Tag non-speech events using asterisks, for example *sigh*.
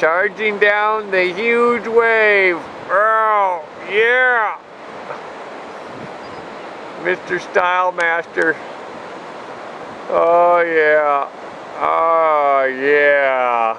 Charging down the huge wave. Oh, yeah. *laughs* Mr. Style Master. Oh, yeah. Oh, yeah.